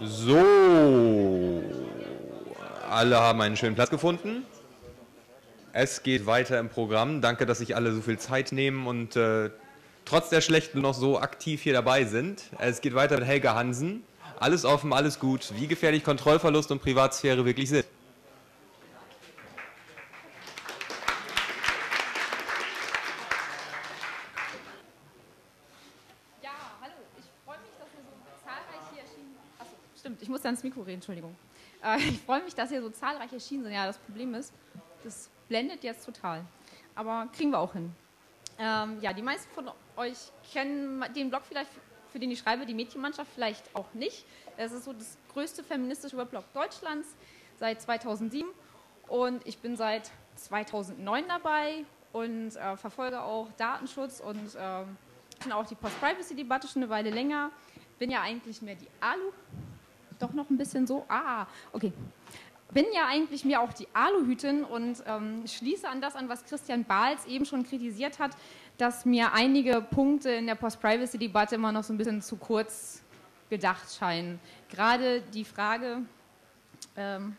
So, alle haben einen schönen Platz gefunden. Es geht weiter im Programm. Danke, dass sich alle so viel Zeit nehmen und äh, trotz der schlechten noch so aktiv hier dabei sind. Es geht weiter mit Helga Hansen. Alles offen, alles gut. Wie gefährlich Kontrollverlust und Privatsphäre wirklich sind. Muss ans Mikro reden, Entschuldigung. Äh, ich freue mich, dass hier so zahlreich erschienen sind. Ja, das Problem ist, das blendet jetzt total. Aber kriegen wir auch hin. Ähm, ja, die meisten von euch kennen den Blog vielleicht, für den ich schreibe, die Mädchenmannschaft vielleicht auch nicht. Es ist so das größte feministische Webblog Deutschlands seit 2007 und ich bin seit 2009 dabei und äh, verfolge auch Datenschutz und äh, auch die Post-Privacy-Debatte schon eine Weile länger. Bin ja eigentlich mehr die Alu doch noch ein bisschen so, ah, okay. Bin ja eigentlich mir auch die Aluhütin und ähm, schließe an das an, was Christian Bahls eben schon kritisiert hat, dass mir einige Punkte in der Post-Privacy-Debatte immer noch so ein bisschen zu kurz gedacht scheinen. Gerade die Frage, ähm,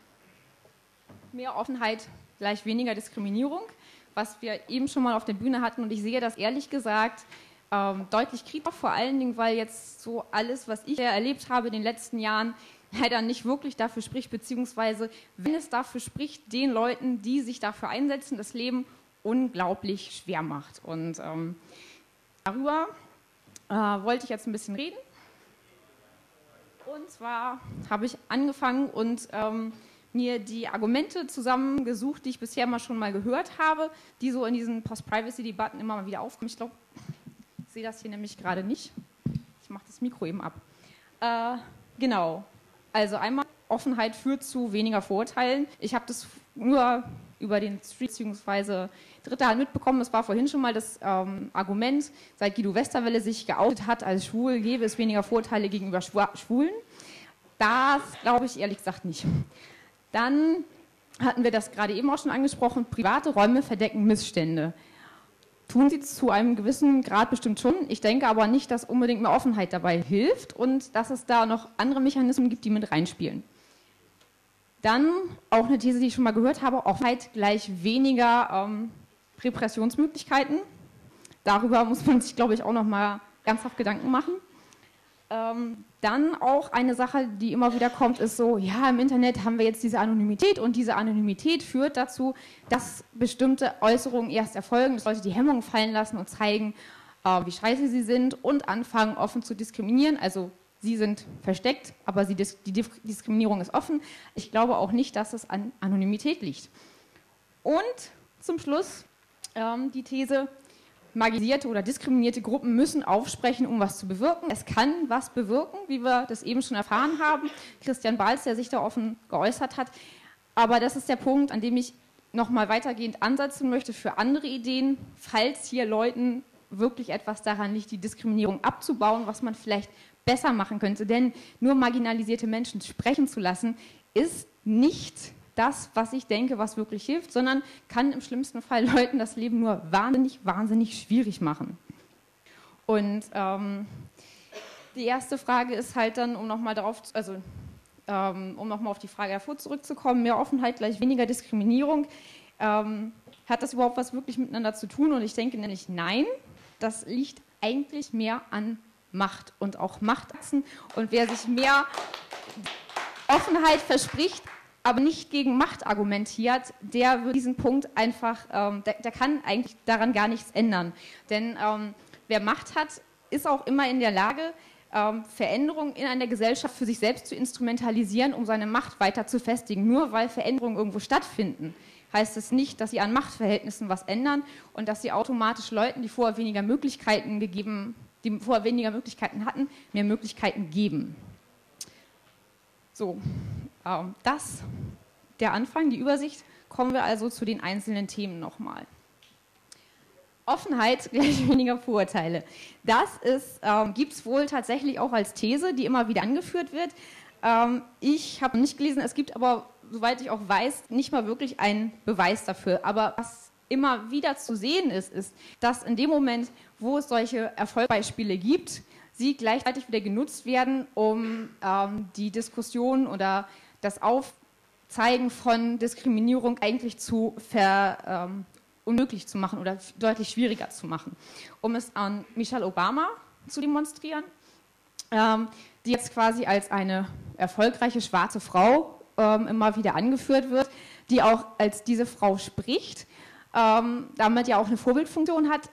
mehr Offenheit gleich weniger Diskriminierung, was wir eben schon mal auf der Bühne hatten. Und ich sehe das ehrlich gesagt ähm, deutlich kritisch, vor allen Dingen, weil jetzt so alles, was ich erlebt habe in den letzten Jahren, leider nicht wirklich dafür spricht, beziehungsweise wenn es dafür spricht, den Leuten, die sich dafür einsetzen, das Leben unglaublich schwer macht. Und ähm, darüber äh, wollte ich jetzt ein bisschen reden. Und zwar habe ich angefangen und ähm, mir die Argumente zusammengesucht, die ich bisher mal schon mal gehört habe, die so in diesen Post-Privacy-Debatten immer mal wieder aufkommen. Ich glaube, sehe das hier nämlich gerade nicht. Ich mache das Mikro eben ab. Äh, genau. Also einmal Offenheit führt zu weniger Vorurteilen. Ich habe das nur über den Street bzw. dritte Hand mitbekommen. Es war vorhin schon mal das ähm, Argument, seit Guido Westerwelle sich geoutet hat als schwul, gäbe es weniger Vorurteile gegenüber Schwulen. Das glaube ich ehrlich gesagt nicht. Dann hatten wir das gerade eben auch schon angesprochen, private Räume verdecken Missstände tun sie zu einem gewissen Grad bestimmt schon. Ich denke aber nicht, dass unbedingt mehr Offenheit dabei hilft und dass es da noch andere Mechanismen gibt, die mit reinspielen. Dann auch eine These, die ich schon mal gehört habe, Offenheit gleich weniger ähm, Repressionsmöglichkeiten. Darüber muss man sich, glaube ich, auch noch mal ernsthaft Gedanken machen. Ähm, dann auch eine Sache, die immer wieder kommt, ist so, ja, im Internet haben wir jetzt diese Anonymität und diese Anonymität führt dazu, dass bestimmte Äußerungen erst erfolgen, dass Leute die Hemmungen fallen lassen und zeigen, äh, wie scheiße sie sind und anfangen offen zu diskriminieren. Also sie sind versteckt, aber die Diskriminierung ist offen. Ich glaube auch nicht, dass es an Anonymität liegt. Und zum Schluss ähm, die These, marginalisierte oder diskriminierte Gruppen müssen aufsprechen, um was zu bewirken. Es kann was bewirken, wie wir das eben schon erfahren haben. Christian Balz, der sich da offen geäußert hat. Aber das ist der Punkt, an dem ich nochmal weitergehend ansetzen möchte für andere Ideen, falls hier Leuten wirklich etwas daran liegt, die Diskriminierung abzubauen, was man vielleicht besser machen könnte. Denn nur marginalisierte Menschen sprechen zu lassen, ist nicht das, was ich denke, was wirklich hilft, sondern kann im schlimmsten Fall Leuten das Leben nur wahnsinnig, wahnsinnig schwierig machen. Und ähm, die erste Frage ist halt dann, um nochmal darauf, also ähm, um nochmal auf die Frage davor zurückzukommen, mehr Offenheit gleich weniger Diskriminierung. Ähm, hat das überhaupt was wirklich miteinander zu tun? Und ich denke nämlich nein, das liegt eigentlich mehr an Macht und auch Machtachsen. Und wer sich mehr Offenheit verspricht, aber nicht gegen Macht argumentiert, der wird diesen Punkt einfach, ähm, der, der, kann eigentlich daran gar nichts ändern. Denn ähm, wer Macht hat, ist auch immer in der Lage, ähm, Veränderungen in einer Gesellschaft für sich selbst zu instrumentalisieren, um seine Macht weiter zu festigen. Nur weil Veränderungen irgendwo stattfinden, heißt es nicht, dass sie an Machtverhältnissen was ändern und dass sie automatisch Leuten, die vorher weniger Möglichkeiten gegeben, die vorher weniger Möglichkeiten hatten, mehr Möglichkeiten geben. So, ähm, das der Anfang, die Übersicht. Kommen wir also zu den einzelnen Themen nochmal. Offenheit gleich weniger Vorurteile. Das ähm, gibt es wohl tatsächlich auch als These, die immer wieder angeführt wird. Ähm, ich habe nicht gelesen, es gibt aber, soweit ich auch weiß, nicht mal wirklich einen Beweis dafür. Aber was immer wieder zu sehen ist, ist, dass in dem Moment, wo es solche Erfolgsbeispiele gibt, sie gleichzeitig wieder genutzt werden, um ähm, die Diskussion oder das Aufzeigen von Diskriminierung eigentlich zu ver, ähm, unmöglich zu machen oder deutlich schwieriger zu machen. Um es an Michelle Obama zu demonstrieren, ähm, die jetzt quasi als eine erfolgreiche schwarze Frau ähm, immer wieder angeführt wird, die auch als diese Frau spricht, ähm, damit ja auch eine Vorbildfunktion hat.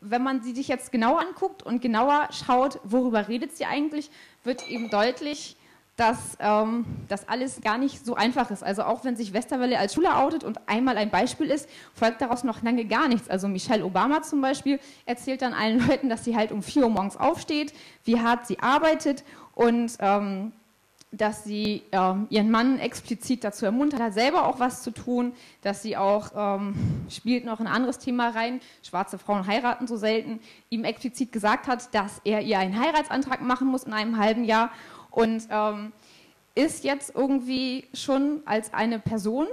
Wenn man sie sich jetzt genauer anguckt und genauer schaut, worüber redet sie eigentlich, wird eben deutlich, dass ähm, das alles gar nicht so einfach ist. Also auch wenn sich Westerwelle als Schule outet und einmal ein Beispiel ist, folgt daraus noch lange gar nichts. Also Michelle Obama zum Beispiel erzählt dann allen Leuten, dass sie halt um 4 Uhr morgens aufsteht, wie hart sie arbeitet und ähm, dass sie ähm, ihren Mann explizit dazu ermuntert hat, selber auch was zu tun, dass sie auch, ähm, spielt noch ein anderes Thema rein, schwarze Frauen heiraten so selten, ihm explizit gesagt hat, dass er ihr einen Heiratsantrag machen muss in einem halben Jahr und ähm, ist jetzt irgendwie schon als eine Person,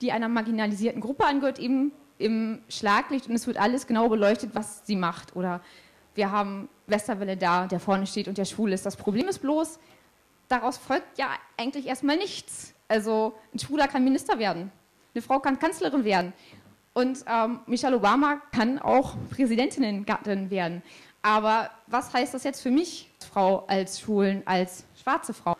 die einer marginalisierten Gruppe angehört, eben im Schlaglicht und es wird alles genau beleuchtet, was sie macht. Oder wir haben Westerwelle da, der vorne steht und der schwul ist. Das Problem ist bloß, daraus folgt ja eigentlich erstmal nichts. Also ein Schwuler kann Minister werden, eine Frau kann Kanzlerin werden und ähm, Michelle Obama kann auch Präsidentinnen werden. Aber was heißt das jetzt für mich, Frau als Schwulen, als schwarze Frau.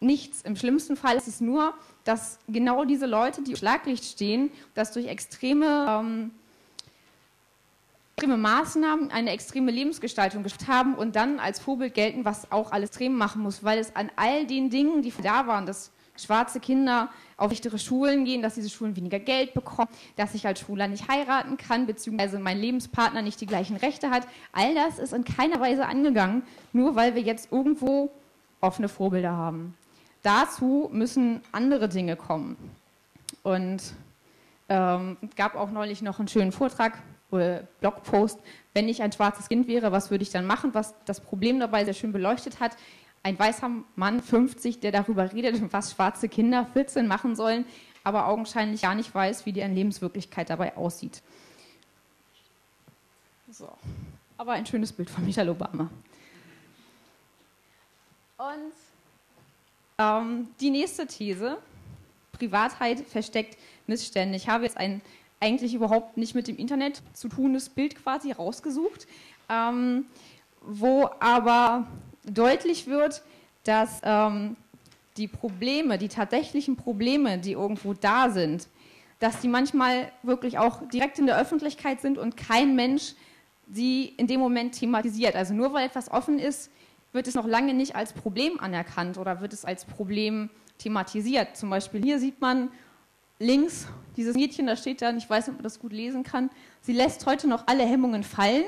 Nichts. Im schlimmsten Fall ist es nur, dass genau diese Leute, die im Schlaglicht stehen, dass durch extreme, ähm, extreme Maßnahmen eine extreme Lebensgestaltung geschafft haben und dann als Vorbild gelten, was auch alles extrem machen muss, weil es an all den Dingen, die da waren, dass schwarze Kinder auf wichtigere Schulen gehen, dass diese Schulen weniger Geld bekommen, dass ich als Schwuler nicht heiraten kann, beziehungsweise mein Lebenspartner nicht die gleichen Rechte hat. All das ist in keiner Weise angegangen, nur weil wir jetzt irgendwo offene Vorbilder haben. Dazu müssen andere Dinge kommen. Und ähm, gab auch neulich noch einen schönen Vortrag, äh, Blogpost, wenn ich ein schwarzes Kind wäre, was würde ich dann machen, was das Problem dabei sehr schön beleuchtet hat. Ein weißer Mann, 50, der darüber redet, was schwarze Kinder 14 machen sollen, aber augenscheinlich gar nicht weiß, wie deren Lebenswirklichkeit dabei aussieht. So. Aber ein schönes Bild von Michelle Obama. Und ähm, die nächste These, Privatheit versteckt Missstände. Ich habe jetzt ein eigentlich überhaupt nicht mit dem Internet zu tunes Bild quasi rausgesucht, ähm, wo aber deutlich wird, dass ähm, die Probleme, die tatsächlichen Probleme, die irgendwo da sind, dass die manchmal wirklich auch direkt in der Öffentlichkeit sind und kein Mensch sie in dem Moment thematisiert. Also nur weil etwas offen ist, wird es noch lange nicht als Problem anerkannt oder wird es als Problem thematisiert. Zum Beispiel hier sieht man links dieses Mädchen, da steht dann, ich weiß nicht, ob man das gut lesen kann, sie lässt heute noch alle Hemmungen fallen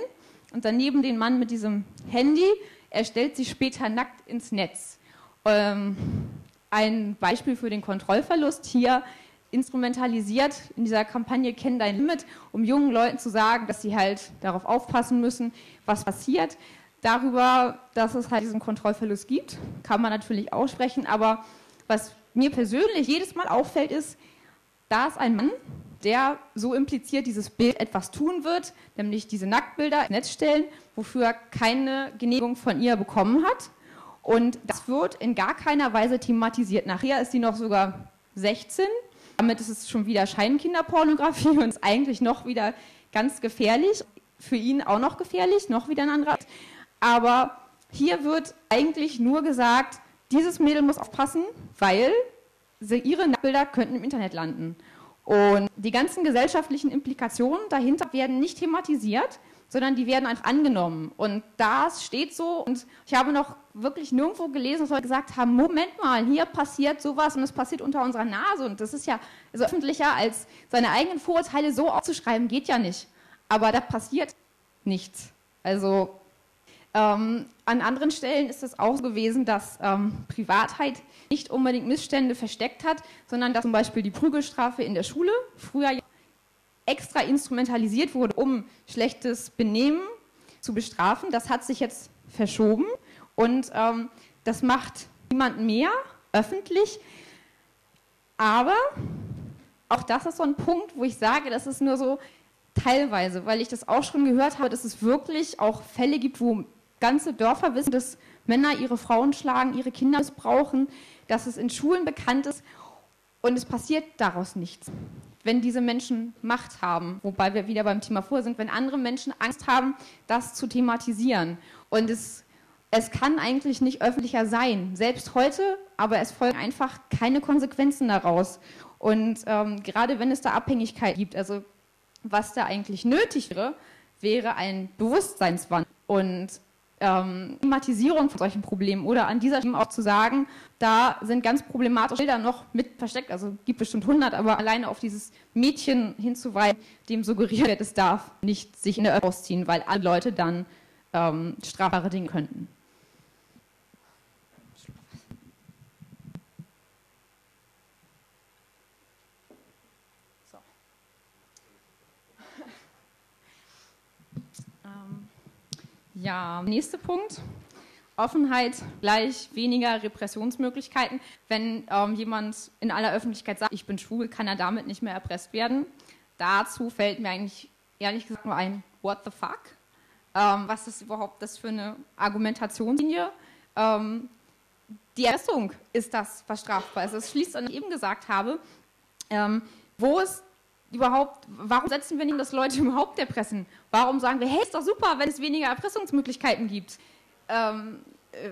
und daneben den Mann mit diesem Handy, er stellt sie später nackt ins Netz. Ähm, ein Beispiel für den Kontrollverlust hier instrumentalisiert in dieser Kampagne Kenn dein Limit, um jungen Leuten zu sagen, dass sie halt darauf aufpassen müssen, was passiert. Darüber, dass es halt diesen Kontrollverlust gibt, kann man natürlich auch sprechen, aber was mir persönlich jedes Mal auffällt, ist, da ist ein Mann, der so impliziert dieses Bild etwas tun wird, nämlich diese Nacktbilder ins Netz stellen, wofür er keine Genehmigung von ihr bekommen hat. Und das wird in gar keiner Weise thematisiert. Nachher ist sie noch sogar 16. Damit ist es schon wieder Scheinkinderpornografie und ist eigentlich noch wieder ganz gefährlich. Für ihn auch noch gefährlich, noch wieder ein anderer. Aber hier wird eigentlich nur gesagt, dieses Mädel muss aufpassen, weil ihre Bilder könnten im Internet landen. Und die ganzen gesellschaftlichen Implikationen dahinter werden nicht thematisiert, sondern die werden einfach angenommen. Und das steht so. Und ich habe noch wirklich nirgendwo gelesen, dass Leute gesagt haben, Moment mal, hier passiert sowas und es passiert unter unserer Nase. Und das ist ja also öffentlicher, als seine eigenen Vorurteile so aufzuschreiben, geht ja nicht. Aber da passiert nichts. Also ähm, an anderen Stellen ist es auch so gewesen, dass ähm, Privatheit nicht unbedingt Missstände versteckt hat, sondern dass zum Beispiel die Prügelstrafe in der Schule früher extra instrumentalisiert wurde, um schlechtes Benehmen zu bestrafen. Das hat sich jetzt verschoben und ähm, das macht niemand mehr öffentlich. Aber auch das ist so ein Punkt, wo ich sage, das ist nur so teilweise, weil ich das auch schon gehört habe, dass es wirklich auch Fälle gibt, wo ganze Dörfer wissen, dass Männer ihre Frauen schlagen, ihre Kinder missbrauchen, dass es in Schulen bekannt ist und es passiert daraus nichts. Wenn diese Menschen Macht haben, wobei wir wieder beim Thema vor sind, wenn andere Menschen Angst haben, das zu thematisieren. Und es, es kann eigentlich nicht öffentlicher sein, selbst heute, aber es folgen einfach keine Konsequenzen daraus. Und ähm, gerade wenn es da Abhängigkeit gibt, also was da eigentlich nötig wäre, wäre ein Bewusstseinswandel und ähm, Thematisierung von solchen Problemen oder an dieser Stelle auch zu sagen, da sind ganz problematische Bilder noch mit versteckt, also gibt bestimmt 100, aber alleine auf dieses Mädchen hinzuweisen, dem suggeriert wird, es darf nicht sich in der Öffentlichkeit ausziehen, weil alle Leute dann ähm, strafbare Dinge könnten. Ja, nächster Punkt. Offenheit gleich weniger Repressionsmöglichkeiten. Wenn ähm, jemand in aller Öffentlichkeit sagt, ich bin schwul, kann er damit nicht mehr erpresst werden. Dazu fällt mir eigentlich ehrlich gesagt nur ein, what the fuck? Ähm, was ist überhaupt das für eine Argumentationslinie? Ähm, die Erpressung ist das, was strafbar ist. Es schließt an, was ich eben gesagt habe. Ähm, wo ist überhaupt, warum setzen wir nicht, dass Leute überhaupt erpressen? Warum sagen wir, hey, ist doch super, wenn es weniger Erpressungsmöglichkeiten gibt? Ähm, äh,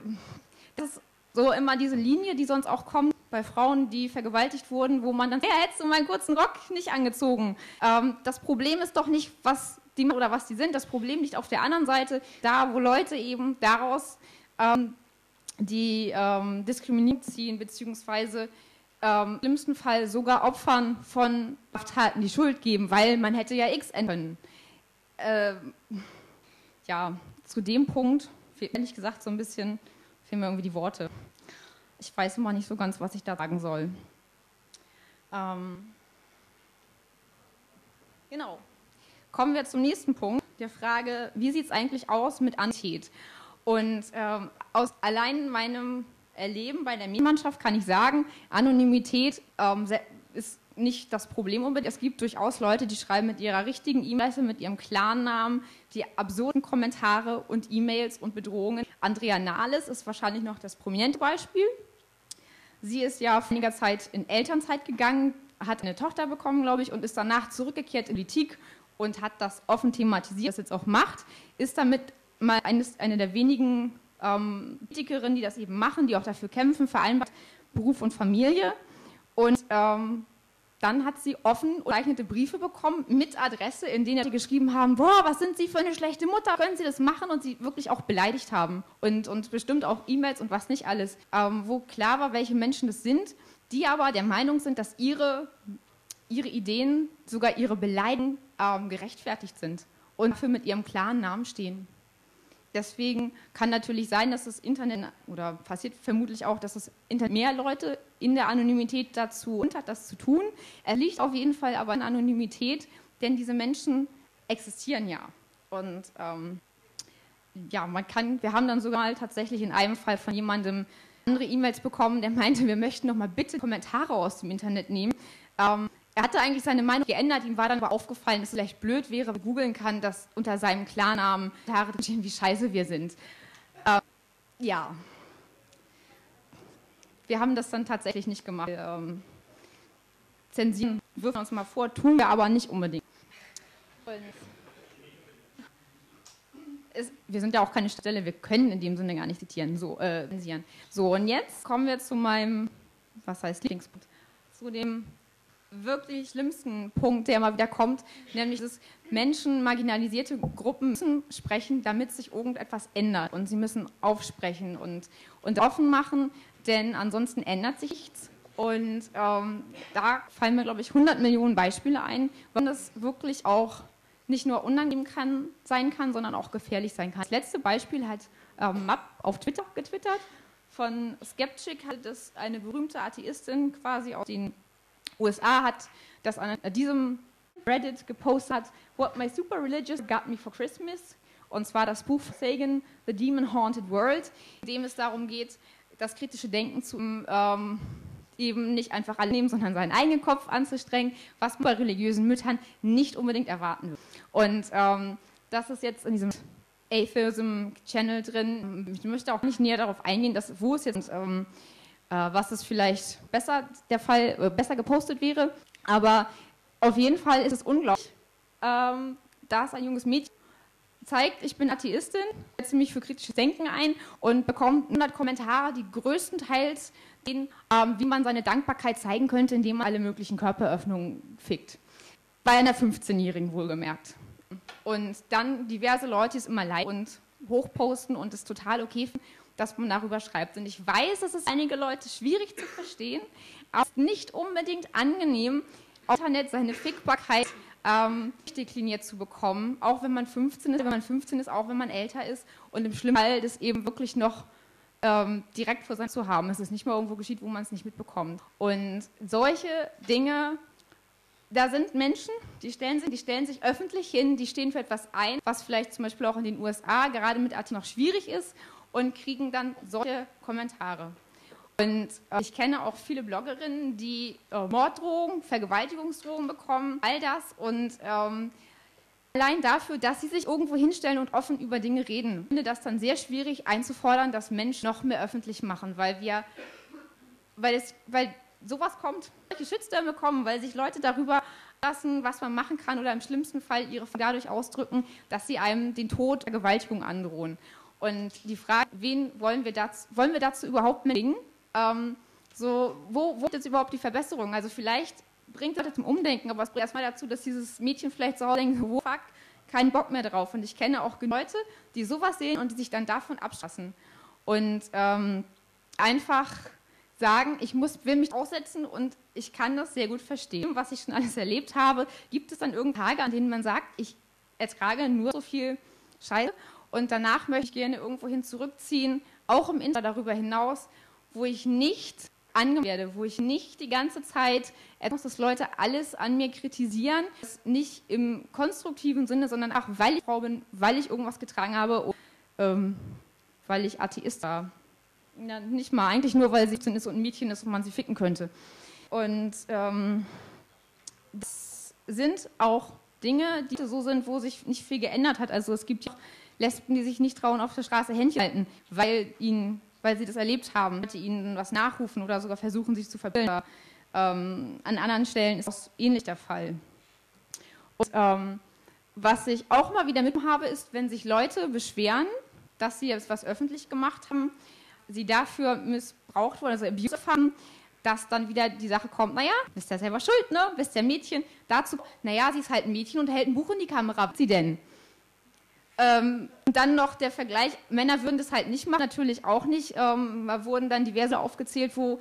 das ist so immer diese Linie, die sonst auch kommt bei Frauen, die vergewaltigt wurden, wo man dann, hey, hättest du meinen kurzen Rock nicht angezogen. Ähm, das Problem ist doch nicht, was die oder was die sind. Das Problem liegt auf der anderen Seite, da wo Leute eben daraus ähm, die ähm, Diskriminierung ziehen, beziehungsweise ähm, im schlimmsten Fall sogar Opfern von Straftaten die Schuld geben, weil man hätte ja X ändern können. Äh, ja, zu dem Punkt, ehrlich gesagt, so ein bisschen fehlen mir irgendwie die Worte. Ich weiß immer nicht so ganz, was ich da sagen soll. Ähm, genau. Kommen wir zum nächsten Punkt, der Frage, wie sieht es eigentlich aus mit Antität? Und ähm, aus allein meinem erleben bei der Medienmannschaft, kann ich sagen, Anonymität ähm, ist nicht das Problem unbedingt. Es gibt durchaus Leute, die schreiben mit ihrer richtigen E-Mail, mit ihrem klaren Namen, die absurden Kommentare und E-Mails und Bedrohungen. Andrea Nahles ist wahrscheinlich noch das prominente Beispiel. Sie ist ja vor einiger Zeit in Elternzeit gegangen, hat eine Tochter bekommen, glaube ich, und ist danach zurückgekehrt in Politik und hat das offen thematisiert, was jetzt auch macht, ist damit mal eines, eine der wenigen ähm, Politikerinnen, die das eben machen, die auch dafür kämpfen, vereinbart Beruf und Familie. Und ähm, dann hat sie offen gezeichnete Briefe bekommen mit Adresse, in denen sie geschrieben haben, boah, was sind Sie für eine schlechte Mutter, können Sie das machen? Und sie wirklich auch beleidigt haben und, und bestimmt auch E-Mails und was nicht alles, ähm, wo klar war, welche Menschen das sind, die aber der Meinung sind, dass ihre, ihre Ideen, sogar ihre Beleidigungen ähm, gerechtfertigt sind und dafür mit ihrem klaren Namen stehen. Deswegen kann natürlich sein, dass das Internet, oder passiert vermutlich auch, dass das Internet mehr Leute in der Anonymität dazu und hat, das zu tun. Er liegt auf jeden Fall aber in Anonymität, denn diese Menschen existieren ja. Und ähm, ja, man kann, wir haben dann sogar mal tatsächlich in einem Fall von jemandem andere E-Mails bekommen, der meinte, wir möchten noch mal bitte Kommentare aus dem Internet nehmen. Ähm, er hatte eigentlich seine Meinung geändert, ihm war dann aber aufgefallen, dass es vielleicht blöd wäre, wenn man googeln kann, dass unter seinem Klarnamen Haare stehen, wie scheiße wir sind. Äh, ja. Wir haben das dann tatsächlich nicht gemacht. Ähm, zensieren wirfen wir uns mal vor, tun wir aber nicht unbedingt. Es, wir sind ja auch keine Stelle, wir können in dem Sinne gar nicht zitieren, so, äh, zensieren. So, und jetzt kommen wir zu meinem, was heißt Lieblingspunkt, zu dem wirklich schlimmsten Punkt, der immer wieder kommt, nämlich dass Menschen, marginalisierte Gruppen müssen sprechen, damit sich irgendetwas ändert. Und sie müssen aufsprechen und, und offen machen, denn ansonsten ändert sich nichts. Und ähm, da fallen mir, glaube ich, 100 Millionen Beispiele ein, wann das wirklich auch nicht nur unangenehm kann, sein kann, sondern auch gefährlich sein kann. Das letzte Beispiel hat ähm, Map auf Twitter getwittert. Von Skeptic hat das eine berühmte Atheistin quasi aus den USA hat das an diesem Reddit gepostet, What My Super Religious Got Me for Christmas. Und zwar das Buch Sagan, The Demon Haunted World, in dem es darum geht, das kritische Denken zu ähm, eben nicht einfach annehmen, sondern seinen eigenen Kopf anzustrengen, was man bei religiösen Müttern nicht unbedingt erwarten wird. Und ähm, das ist jetzt in diesem Atheism Channel drin. Ich möchte auch nicht näher darauf eingehen, dass, wo es jetzt, ähm, äh, was es vielleicht besser der Fall, äh, besser gepostet wäre. Aber auf jeden Fall ist es unglaublich, ähm, dass ein junges Mädchen zeigt, ich bin Atheistin, setze mich für kritisches Denken ein und bekommt 100 Kommentare, die größtenteils den, ähm, wie man seine Dankbarkeit zeigen könnte, indem man alle möglichen Körperöffnungen fickt. Bei einer 15-Jährigen wohlgemerkt. Und dann diverse Leute, die es immer leid und hochposten und es total okay finden, dass man darüber schreibt. Und ich weiß, es ist einige Leute schwierig zu verstehen, aber es ist nicht unbedingt angenehm, auf Internet seine Fickbarkeit ähm, dekliniert zu bekommen, auch wenn man 15 ist, wenn man 15 ist, auch wenn man älter ist und im schlimmen Fall das eben wirklich noch ähm, direkt vor sein zu haben, es nicht mal irgendwo geschieht, wo man es nicht mitbekommt. Und solche Dinge, da sind Menschen, die stellen, sich, die stellen sich öffentlich hin, die stehen für etwas ein, was vielleicht zum Beispiel auch in den USA gerade mit AT noch schwierig ist und kriegen dann solche Kommentare. Und äh, ich kenne auch viele Bloggerinnen, die äh, Morddrohungen, Vergewaltigungsdrohungen bekommen, all das. Und ähm, allein dafür, dass sie sich irgendwo hinstellen und offen über Dinge reden, finde das dann sehr schwierig einzufordern, dass Menschen noch mehr öffentlich machen, weil wir, weil es, weil sowas kommt, solche Shitstürme kommen, weil sich Leute darüber lassen, was man machen kann oder im schlimmsten Fall ihre dadurch ausdrücken, dass sie einem den Tod, Vergewaltigung androhen. Und die Frage, wen wollen wir dazu, wollen wir dazu überhaupt mitbringen? Ähm, so, wo, wo ist jetzt überhaupt die Verbesserung? Also vielleicht bringt das zum Umdenken, aber es bringt erstmal dazu, dass dieses Mädchen vielleicht Hause denkt, wo fuck, keinen Bock mehr drauf. Und ich kenne auch Leute, die sowas sehen und die sich dann davon abschassen. Und ähm, einfach sagen, ich muss, will mich aussetzen und ich kann das sehr gut verstehen, was ich schon alles erlebt habe. Gibt es dann irgendeine Tage, an denen man sagt, ich ertrage nur so viel Scheiße und danach möchte ich gerne irgendwohin zurückziehen, auch im Internet darüber hinaus wo ich nicht angenommen werde, wo ich nicht die ganze Zeit etwas, dass Leute alles an mir kritisieren, nicht im konstruktiven Sinne, sondern auch, weil ich Frau bin, weil ich irgendwas getragen habe, und, ähm, weil ich Atheist war. Ja, nicht mal, eigentlich nur, weil sie ist und ein Mädchen ist und man sie ficken könnte. Und ähm, das sind auch Dinge, die so sind, wo sich nicht viel geändert hat. Also es gibt ja Lesben, die sich nicht trauen, auf der Straße Händchen halten, weil ihnen weil sie das erlebt haben, die ihnen was nachrufen oder sogar versuchen, sich zu verbinden. Ähm, an anderen Stellen ist das ähnlich der Fall. Und, ähm, was ich auch mal wieder mit habe, ist, wenn sich Leute beschweren, dass sie jetzt was öffentlich gemacht haben, sie dafür missbraucht wurden, also Abuse haben, dass dann wieder die Sache kommt, naja, bist ja selber schuld, ne? Bist ja Mädchen. Dazu, naja, sie ist halt ein Mädchen und hält ein Buch in die Kamera. Sie denn? Ähm, und dann noch der Vergleich, Männer würden das halt nicht machen, natürlich auch nicht. Ähm, da wurden dann diverse aufgezählt, wo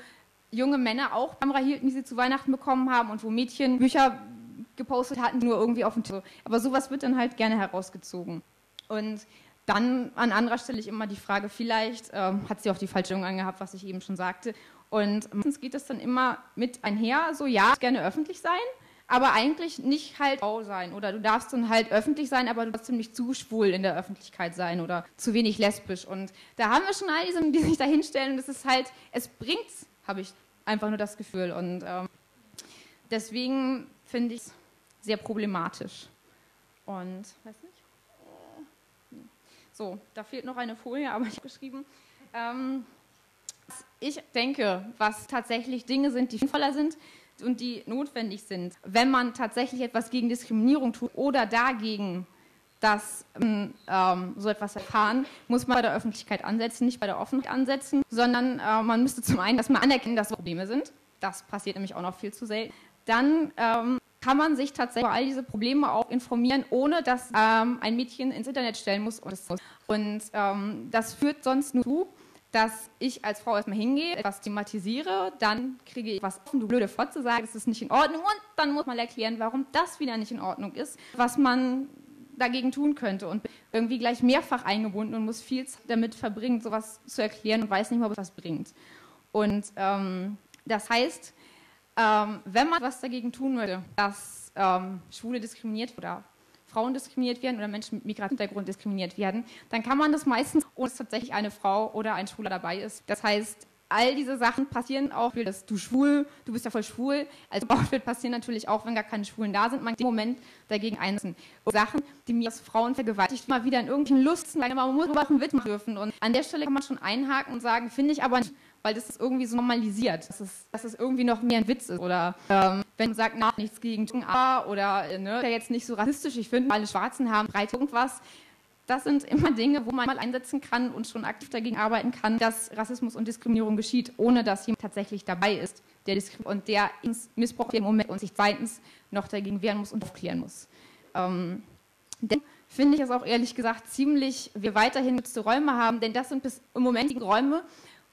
junge Männer auch Kamera hielten, die sie zu Weihnachten bekommen haben und wo Mädchen Bücher gepostet hatten, nur irgendwie auf dem Tisch. Aber sowas wird dann halt gerne herausgezogen. Und dann an anderer Stelle ich immer die Frage, vielleicht ähm, hat sie auch die Falschung angehabt, was ich eben schon sagte. Und meistens geht es dann immer mit einher, so ja, gerne öffentlich sein, aber eigentlich nicht halt Frau sein. Oder du darfst dann halt öffentlich sein, aber du darfst ziemlich zu schwul in der Öffentlichkeit sein oder zu wenig lesbisch. Und da haben wir schon all diese, die sich da hinstellen. Und es ist halt, es bringt's, habe ich einfach nur das Gefühl. Und ähm, deswegen finde ich es sehr problematisch. Und, weiß nicht. So, da fehlt noch eine Folie, aber ich habe geschrieben. Ähm, ich denke, was tatsächlich Dinge sind, die sinnvoller sind, und die notwendig sind, wenn man tatsächlich etwas gegen Diskriminierung tut oder dagegen, dass ähm, ähm, so etwas erfahren, muss man bei der Öffentlichkeit ansetzen, nicht bei der Offenheit ansetzen, sondern äh, man müsste zum einen erstmal anerkennen, dass Probleme sind. Das passiert nämlich auch noch viel zu selten. Dann ähm, kann man sich tatsächlich über all diese Probleme auch informieren, ohne dass ähm, ein Mädchen ins Internet stellen muss. Und, und ähm, das führt sonst nur zu, dass ich als Frau erstmal hingehe, etwas thematisiere, dann kriege ich was offen, du blöde Fotze sagen, das ist nicht in Ordnung und dann muss man erklären, warum das wieder nicht in Ordnung ist, was man dagegen tun könnte und irgendwie gleich mehrfach eingebunden und muss viel Zeit damit verbringen, sowas zu erklären und weiß nicht mal, was bringt. Und ähm, das heißt, ähm, wenn man was dagegen tun möchte, dass ähm, Schwule diskriminiert oder Frauen diskriminiert werden oder Menschen mit Migrationshintergrund diskriminiert werden, dann kann man das meistens, ohne dass tatsächlich eine Frau oder ein Schwuler dabei ist. Das heißt, all diese Sachen passieren auch, wie das du schwul, du bist ja voll schwul, also Outfit passieren natürlich auch, wenn gar keine Schwulen da sind, man im Moment dagegen einsetzen. Sachen, die mir als Frauen vergewaltigt, mal wieder in irgendwelchen Lusten, man muss über einen Witz dürfen und an der Stelle kann man schon einhaken und sagen, finde ich aber nicht, weil das ist irgendwie so normalisiert, dass es, dass es irgendwie noch mehr ein Witz ist oder ähm, wenn man sagt, na, nichts gegen A oder ne, der jetzt nicht so rassistisch, ich finde, alle Schwarzen haben breit irgendwas, das sind immer Dinge, wo man mal einsetzen kann und schon aktiv dagegen arbeiten kann, dass Rassismus und Diskriminierung geschieht, ohne dass jemand tatsächlich dabei ist, der und der ins Missbrauch im Moment und sich zweitens noch dagegen wehren muss und aufklären muss. Ähm, denn finde ich es auch ehrlich gesagt ziemlich, wir weiterhin nutzte Räume haben, denn das sind bis im Moment die Räume,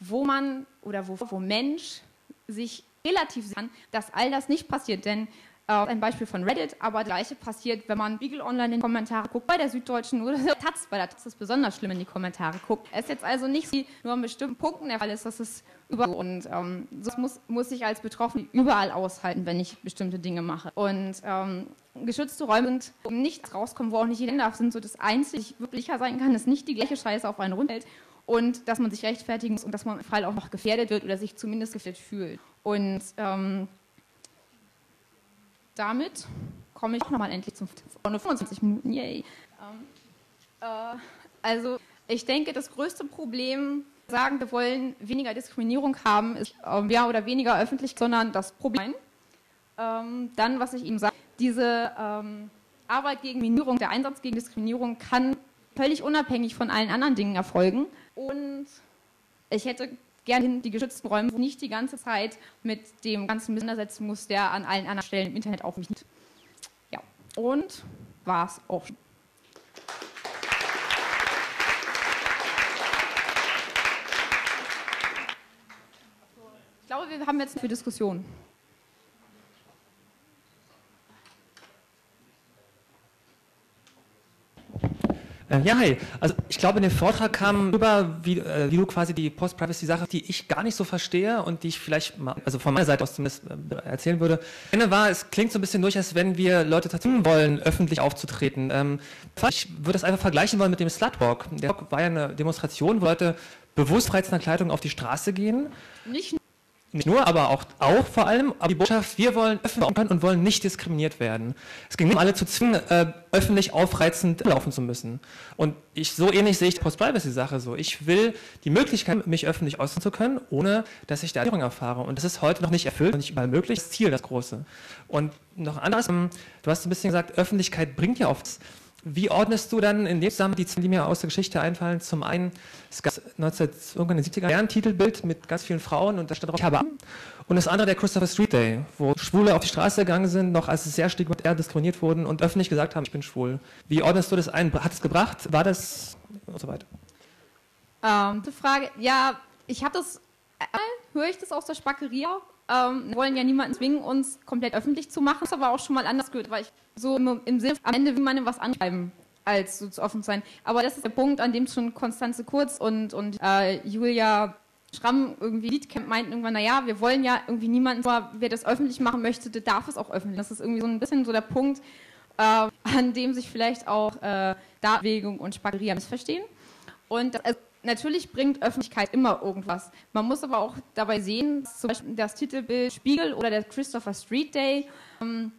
wo man oder wo, wo Mensch sich relativ kann, dass all das nicht passiert. Denn äh, ein Beispiel von Reddit, aber das gleiche passiert, wenn man Spiegel Online in die Kommentare guckt, bei der Süddeutschen oder der Taz, bei der Taz ist es besonders schlimm in die Kommentare guckt. Es ist jetzt also nicht nur an bestimmten Punkten der Fall ist, dass es überall und ähm, das muss, muss ich als Betroffene überall aushalten, wenn ich bestimmte Dinge mache. Und ähm, geschützte Räume sind, um nichts rauskommen, wo auch nicht jeder darf, sind so das Einzige, ich wirklich sicher sein kann, dass nicht die gleiche Scheiße auf einen runterfällt und dass man sich rechtfertigen muss und dass man im Fall auch noch gefährdet wird oder sich zumindest gefährdet fühlt. Und ähm, damit komme ich auch nochmal endlich zum 25 Minuten. Yay. Ähm, äh, also ich denke, das größte Problem, sagen, wir wollen weniger Diskriminierung haben, ist äh, ja oder weniger öffentlich, sondern das Problem. Ähm, dann, was ich ihm sage, diese ähm, Arbeit gegen Minierung, der Einsatz gegen Diskriminierung kann völlig unabhängig von allen anderen Dingen erfolgen. Und ich hätte gerne die geschützten Räume, wo nicht die ganze Zeit mit dem ganzen auseinandersetzen muss, der an allen anderen Stellen im Internet auf mich nimmt. Ja, und war es auch schon. Ich glaube, wir haben jetzt für Diskussion. Ja, hi. Also ich glaube, in dem Vortrag kam rüber, wie, äh, wie du quasi die Post-Privacy-Sache, die ich gar nicht so verstehe und die ich vielleicht mal, also von meiner Seite aus zumindest äh, erzählen würde. Eine war, es klingt so ein bisschen durch, als wenn wir Leute dazu wollen, öffentlich aufzutreten. Ähm, ich würde das einfach vergleichen wollen mit dem Slutwalk. Der Walk war ja eine Demonstration, wo Leute bewusst reizender Kleidung auf die Straße gehen. Nicht nicht nur, aber auch, auch vor allem, aber die Botschaft, wir wollen öffentlich können und wollen nicht diskriminiert werden. Es ging nicht um alle zu zwingen, äh, öffentlich aufreizend laufen zu müssen. Und ich, so ähnlich sehe ich die Post-Privacy-Sache so. Ich will die Möglichkeit, mich öffentlich äußern zu können, ohne dass ich da Erklärung erfahre. Und das ist heute noch nicht erfüllt und nicht überall möglich. Das Ziel, das große. Und noch anderes, ähm, du hast ein bisschen gesagt, Öffentlichkeit bringt ja oft wie ordnest du dann in dem Zusammenhang die Zahlen, die mir aus der Geschichte einfallen? Zum einen, es gab 1970er Jahren Titelbild mit ganz vielen Frauen und da stand drauf, ich habe Und das andere, der Christopher Street Day, wo Schwule auf die Straße gegangen sind, noch als es sehr stigmatisiert diskriminiert wurden und öffentlich gesagt haben, ich bin schwul. Wie ordnest du das ein? Hat es gebracht? War das? Und so weiter. Ähm, die Frage, ja, ich habe das, äh, höre ich das aus der Spackeria ähm, wollen ja niemanden zwingen, uns komplett öffentlich zu machen. Das ist aber auch schon mal anders gehört, weil ich so im, im Sinn, am Ende will man was anschreiben als so zu offen sein. Aber das ist der Punkt, an dem schon Konstanze Kurz und, und äh, Julia Schramm irgendwie Liedcamp meinten irgendwann, naja, wir wollen ja irgendwie niemanden, aber wer das öffentlich machen möchte, der darf es auch öffentlich. Das ist irgendwie so ein bisschen so der Punkt, äh, an dem sich vielleicht auch äh, Dartbewegung und Spackeria missverstehen. Und das, also natürlich bringt Öffentlichkeit immer irgendwas. Man muss aber auch dabei sehen, zum Beispiel das Titelbild Spiegel oder der Christopher Street Day ähm,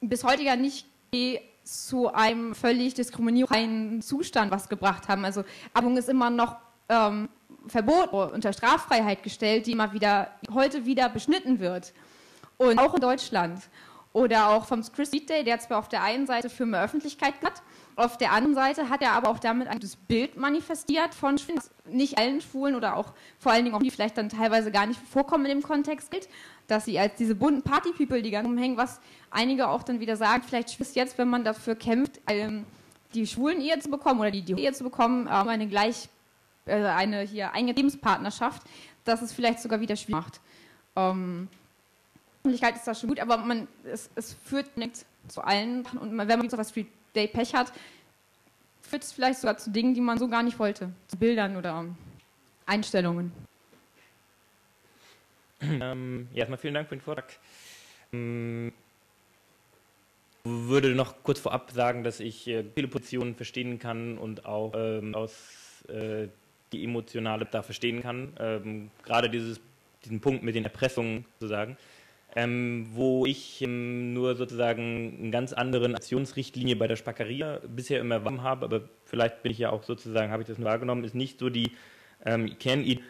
bis heute ja nicht zu einem völlig diskriminierenden Zustand was gebracht haben. Also Abung ist immer noch ähm, verboten, unter Straffreiheit gestellt, die immer wieder, heute wieder beschnitten wird. Und auch in Deutschland. Oder auch vom Chris Street Day, der zwar auf der einen Seite für mehr Öffentlichkeit hat, auf der anderen Seite hat er aber auch damit ein Bild manifestiert von Schwulen, nicht allen Schwulen oder auch vor allen Dingen auch die vielleicht dann teilweise gar nicht vorkommen in dem Kontext gilt, dass sie als diese bunten Party-People, die ganz umhängen, was einige auch dann wieder sagen, vielleicht ist jetzt, wenn man dafür kämpft, ähm, die schwulen Ehe zu bekommen oder die, die Ehe zu bekommen, ähm, eine gleich, äh, eine hier eine Lebenspartnerschaft, dass es vielleicht sogar wieder schwierig macht. Ähm, Öffentlichkeit ist das schon gut, aber man, es, es führt nicht zu allen und wenn man so was Street Day Pech hat, führt es vielleicht sogar zu Dingen, die man so gar nicht wollte. Zu Bildern oder Einstellungen. Ähm, ja, erstmal vielen Dank für den Vortrag. Ähm, würde noch kurz vorab sagen, dass ich äh, viele Positionen verstehen kann und auch ähm, aus äh, die emotionale da verstehen kann. Ähm, gerade dieses, diesen Punkt mit den Erpressungen sozusagen. Ähm, wo ich ähm, nur sozusagen eine ganz andere Aktionsrichtlinie bei der Spackeria bisher immer wahrgenommen habe, aber vielleicht bin ich ja auch sozusagen, habe ich das wahrgenommen, ist nicht so die ähm, Kernidee,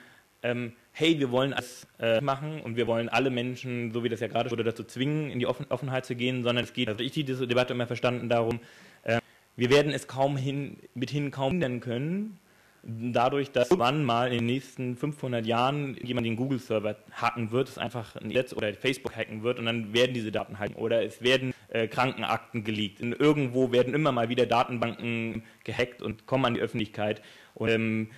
ähm, hey, wir wollen alles äh, machen und wir wollen alle Menschen, so wie das ja gerade wurde, dazu zwingen, in die Offen Offenheit zu gehen, sondern es geht, also ich diese Debatte immer verstanden darum, äh, wir werden es kaum hin, mithin kaum hindern können, dadurch, dass wann mal in den nächsten 500 Jahren jemand den Google-Server hacken wird, es einfach ein Netz oder Facebook hacken wird und dann werden diese Daten halten oder es werden äh, Krankenakten geleakt. In irgendwo werden immer mal wieder Datenbanken gehackt und kommen an die Öffentlichkeit. Und, ähm,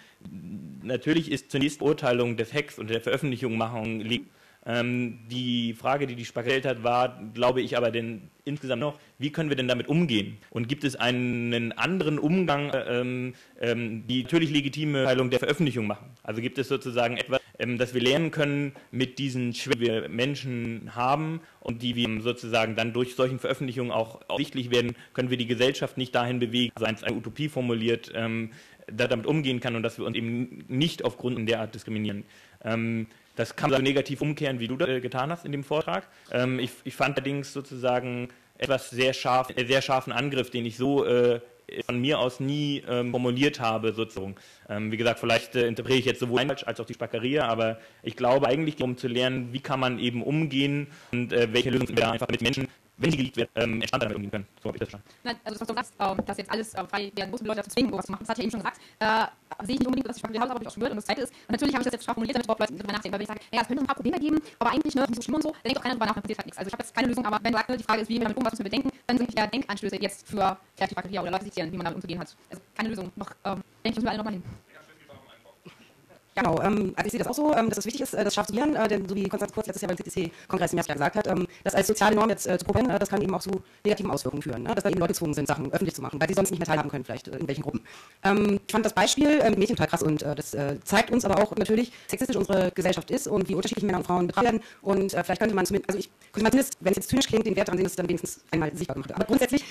natürlich ist zunächst Beurteilung des Hacks und der Veröffentlichung liegt ähm, die Frage, die die Spark gestellt hat, war, glaube ich, aber denn insgesamt noch, wie können wir denn damit umgehen? Und gibt es einen anderen Umgang, ähm, ähm, die natürlich legitime Teilung der Veröffentlichung machen? Also gibt es sozusagen etwas, ähm, dass wir lernen können mit diesen Schwächen, die wir Menschen haben und die wir sozusagen dann durch solchen Veröffentlichungen auch sichtlich werden, können wir die Gesellschaft nicht dahin bewegen, also eine Utopie formuliert, ähm, damit umgehen kann und dass wir uns eben nicht aufgrund derart diskriminieren. Ähm, das kann man so negativ umkehren, wie du das äh, getan hast in dem Vortrag. Ähm, ich, ich, fand allerdings sozusagen etwas sehr scharf, äh, sehr scharfen Angriff, den ich so äh, von mir aus nie ähm, formuliert habe, sozusagen. Ähm, wie gesagt, vielleicht äh, interpretiere ich jetzt sowohl falsch als auch die Spackeria, aber ich glaube eigentlich, um zu lernen, wie kann man eben umgehen und äh, welche Lösungen wir einfach mit Menschen wenn sie geleakt wird, ähm, entspannter damit umgehen können. So habe ich das verstanden. Nein, also was du sagst, ähm, dass jetzt alles äh, frei werden muss, um Leute dazu zwingen, sowas zu machen, das hat ja eben schon gesagt, äh, sehe ich nicht unbedingt, dass ich Sprache habe, habe ich auch schon gehört. Und das Zweite ist, natürlich habe ich das jetzt scharf formuliert, damit überhaupt Leute darüber nachdenken, weil wenn ich sage, ja, es könnte ein paar Probleme geben, aber eigentlich ne, nicht so schlimm und so, dann denkt doch keiner darüber nach, dann passiert halt nichts. Also ich habe jetzt keine Lösung, aber wenn du sagst, ne, die Frage ist, wie wir damit umgehen, was müssen wir bedenken, dann sind ja Denkanstöße jetzt für vielleicht die oder Leute, die wie man damit umzugehen hat. Also keine Lösung. Noch, ähm, denke ich, müssen wir alle nochmal hin. Genau, ähm, also ich sehe das auch so, ähm, dass es wichtig ist, äh, das scharf zu lernen, äh, denn so wie Konstantin Kurz letztes Jahr beim CCC-Kongress im ja gesagt hat, ähm, das als soziale Norm jetzt äh, zu probieren, äh, das kann eben auch zu negativen Auswirkungen führen, ne? dass da eben Leute gezwungen sind, Sachen öffentlich zu machen, weil sie sonst nicht mehr teilhaben können, vielleicht äh, in welchen Gruppen. Ähm, ich fand das Beispiel äh, mit Mädchen total krass und das zeigt uns aber auch natürlich, sexistisch unsere Gesellschaft ist und wie unterschiedlich Männer und Frauen betrachtet werden und vielleicht könnte man zumindest, also ich könnte man zumindest, wenn es jetzt zynisch klingt, den Wert daran sehen, dass es dann wenigstens einmal sichtbar gemacht wird. Aber grundsätzlich,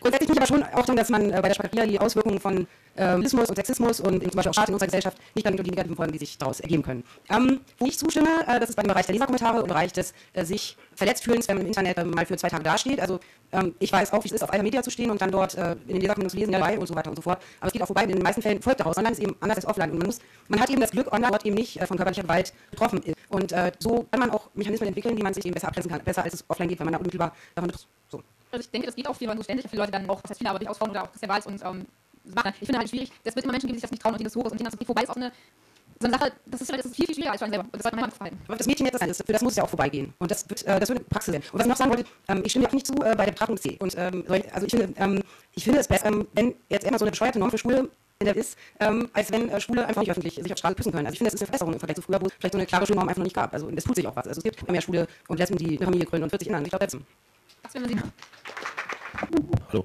grundsätzlich bin ich aber schon auch darum, dass man bei der Sprache die Auswirkungen von Rassismus und Sexismus und zum Beispiel auch Staat in unserer Gesellschaft nicht und die negativen Folgen, die sich daraus ergeben können. Ähm, wo ich zustimme, äh, das ist beim Bereich der Leserkommentare und Bereich des äh, sich Verletztfühlens, wenn man im Internet äh, mal für zwei Tage dasteht. Also ähm, ich weiß auch, wie es ist, auf einer Media zu stehen und dann dort äh, in den Leserkommentaren zu lesen, dabei und so weiter und so fort. Aber es geht auch vorbei. In den meisten Fällen folgt daraus. Online ist eben anders als offline. Und man, muss, man hat eben das Glück, online dort eben nicht äh, von körperlicher Gewalt betroffen ist. Und äh, so kann man auch Mechanismen entwickeln, die man sich eben besser abgrenzen kann, besser als es offline geht, weil man da unmittelbar davon betrifft. So. Also ich denke, das geht auch vielen Leuten so ständig, viele Leute dann auch, was heißt viele, aber durchaus Frauen oder auch Christian Walz und ähm. Ich finde halt schwierig, es wird immer Menschen geben, die sich das nicht trauen und denen das hoch ist und denen das geht vorbei ist auf eine so eine Sache, das ist, das ist viel, viel schwieriger als schon selber. Und das sollte man immer. Aber das Mädchen jetzt das, für das muss es ja auch vorbeigehen. Und das wird, äh, das wird Praxis sein. Und was ich noch sagen wollte, ähm, ich stimme ja auch nicht zu äh, bei der Betrachtung C. Und ähm, also ich finde, ähm, ich finde es besser, ähm, wenn jetzt immer so eine bescheuerte Norm für Schwule in der ist, ähm, als wenn äh, Schwule einfach nicht öffentlich sich auf Straße küssen können. Also ich finde, das ist eine Verbesserung im Vergleich zu früher, wo es vielleicht so eine klare Schulnorm einfach noch nicht gab. Also es tut sich auch was. Also es gibt immer mehr Schwule und Lesben, die eine Familie gründen und 40 Innern. Ich glaube, das Das werden wir sehen. Hallo.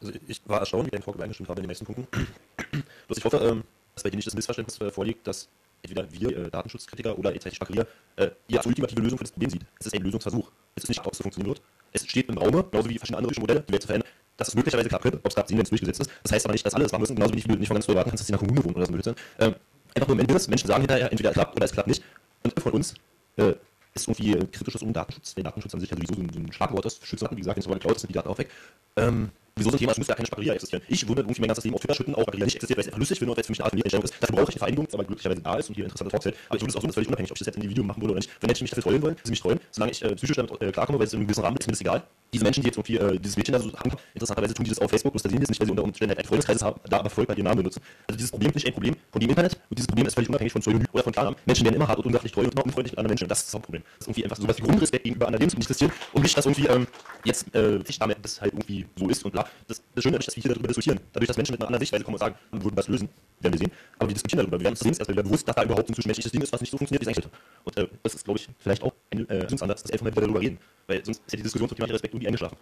Also ich war erstaunt, wie dein Talk übereingestimmt habe in den nächsten Punkten. Bloß ich hoffe, ähm, dass bei dir nicht das Missverständnis äh, vorliegt, dass entweder wir äh, Datenschutzkritiker oder jetzt Spakrier äh, ihr als ultimative Lösung für das Problem sieht. Es ist ein Lösungsversuch. Es ist nicht, ob es so funktionieren wird. Es steht im Raume, genauso wie verschiedene andere Modelle, die Welt zu verändern, dass es möglicherweise könnte, ob es klappt, wenn es durchgesetzt ist. Das heißt aber nicht, dass alle es machen müssen, genauso wie ich nicht von ganz früh erwarten kannst, dass sie einer Kommune wohnen oder so Blödsinn. Ähm, einfach nur im Endes, Menschen sagen hinterher, entweder es klappt oder es klappt nicht. Und von uns äh, ist irgendwie äh, kritisches um Datenschutz, wenn Datenschutz an sich ja sowieso so ein, so ein Schlagwort ist, schützen Wie gesagt, es aber ist, sind die Daten auch weg. Ähm, wieso so ein Thema, es müsste ja keine Sparia existieren. Ich würde irgendwie mein ganzes Leben auf Twitter schütten, auch Sparia nicht existiert, weil es einfach lustig finde und weil es für mich eine Art von Einstellung ist. Dafür brauche ich eine Vereinigung, aber glücklicherweise da ist und hier interessante Talks hält. Aber ich würde es auch das völlig unabhängig, ob ich das jetzt Video machen würde oder nicht. Wenn Menschen mich dafür trollen wollen, sie mich trollen, solange ich äh, psychisch damit äh, klarkomme, weil es in einem gewissen Rahmen ist, ist mir das egal. Diese Menschen, die jetzt irgendwie äh, dieses Mädchen da so haben, interessanterweise tun die das auf Facebook, bloß da sehen die es nicht, weil sie unter Umständen halt einen Freundeskreis haben, da aber voll bei ihren Namen benutzen. Also dieses Problem ist nicht ein Problem von dem Internet und dieses Problem ist völlig unabhängig von Pseudonym oder von Klarnamen. Menschen werden immer hart und unsachlich treu und immer unfreundlich mit anderen Menschen. Das ist das Hauptproblem. Das ist irgendwie einfach sowas wie Grundrespekt gegenüber anderen Lebensmitteln und nicht, dass irgendwie ähm, jetzt äh, ich damit das halt irgendwie so ist und bla. Das, das Schöne ist, dass wir hier darüber diskutieren. Dadurch, dass Menschen mit einer anderen Sichtweise kommen und sagen, wir würden was lösen, werden wir sehen. Aber wir diskutieren darüber. Wir werden uns das erst wieder bewusst, dass da überhaupt ein zwischenmenschliches Ding ist, was nicht so funktioniert, wie es eigentlich sollte. Und äh, das ist, glaube ich, vielleicht auch ein äh, Lösungsansatz, dass wir einfach mal wieder darüber reden. Weil sonst ist ja die Diskussion zum Thema Respekt irgendwie eingeschlafen.